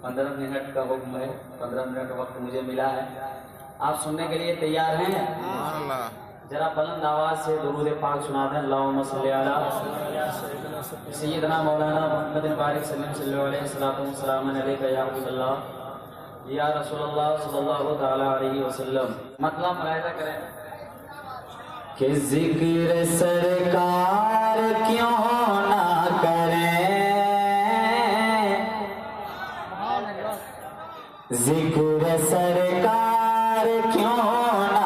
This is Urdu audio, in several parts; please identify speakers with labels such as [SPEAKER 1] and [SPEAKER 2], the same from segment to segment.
[SPEAKER 1] پندرہ منٹ۔ کا حکم ہے۔ پندرہ منٹ وقت مجھے ملا ہے۔ آپ سننے کے لیے تیار ہیں؟ ذرا بلند آواز سے درود پاک سنا دیں۔ اللہم صلی علی سیدنا مولانا محمد بارک صلی اللہ علیہ وسلم علیکہ یا حبیب اللہ یا رسول اللہ صلی اللہ تعالی علیہ وسلم۔ مطلب ملاحظہ کریں۔ کہ ذکر سرکار کیوں نہ کریں ذکر سرکار کیوں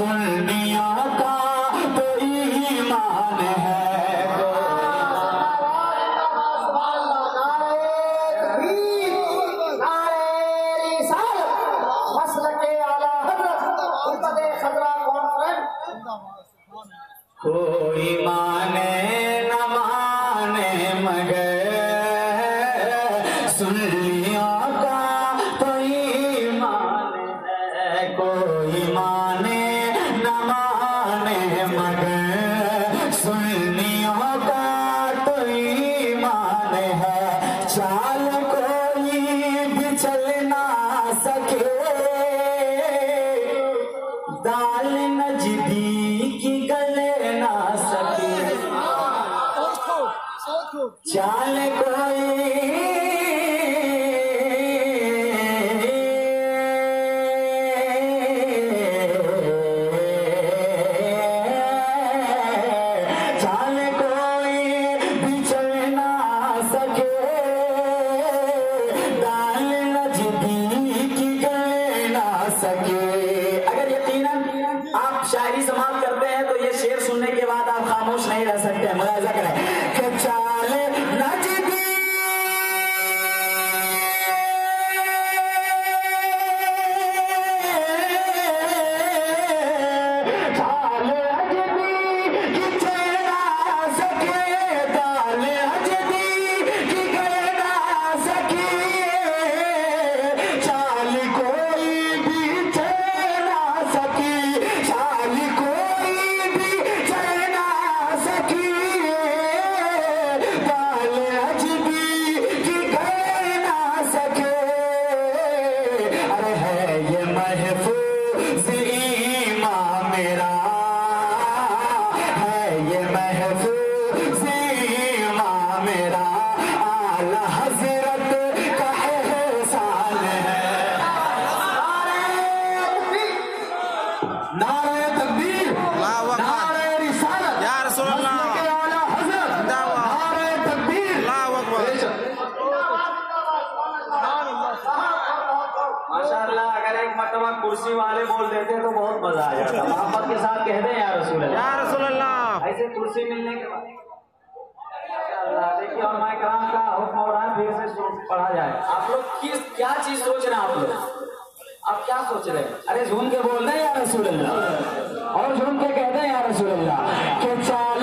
[SPEAKER 1] سنیا کا تو ایمان ہے۔ کوئی مانے چال کوئی ماشاء اللہ اگر ایک مرتبہ کرسی والے بول دیتے تو بہت مزہ آ جاتا۔ محبت کے ساتھ کہہ دیں یا رسول اللہ۔
[SPEAKER 2] یا رسول اللہ۔
[SPEAKER 1] ایسے کرسی ملنے کے بعد۔ دیکھیے اور میں کرام کا حکم ہو رہا ہے پھر سے پڑھا جائے۔ آپ لوگ کس کیا چیز سوچ رہے ہیں آپ لوگ؟ آپ کیا سوچ رہے ہیں؟ ارے جھوم کے بول ہیں یا رسول اللہ؟ اور جھوم کے کہہ دیں یا رسول اللہ کہ چال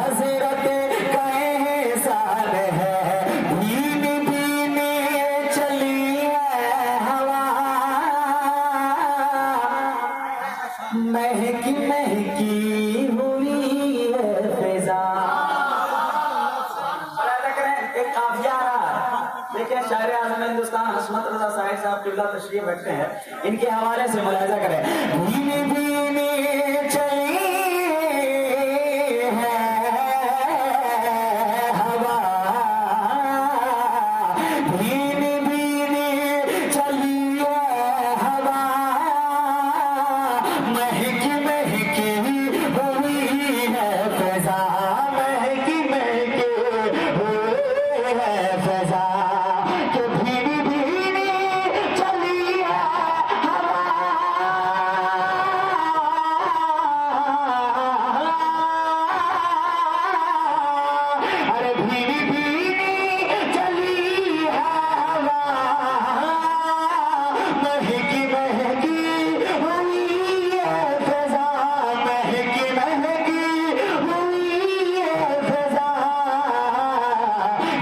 [SPEAKER 1] اللہ تشریف رکھتے ہیں۔ ان کے حوالے سے ملاحظہ کریں۔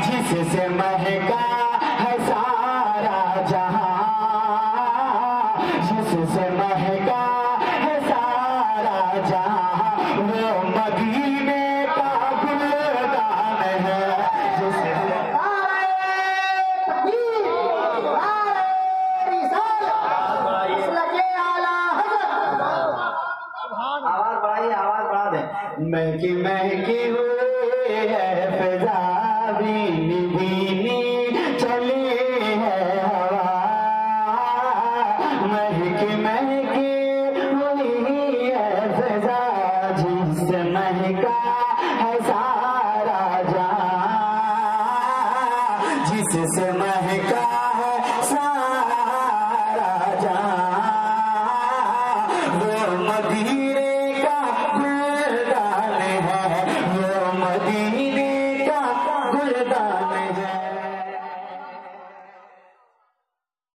[SPEAKER 1] جس سے مہکا ہے سارا جہاں۔ جس سے مہکا ہے سارا جہاں۔ وہ مدینے کا گلدان ہے۔ جس سے آواز بڑھائیے آواز بڑھا دیں۔ میں کہ میں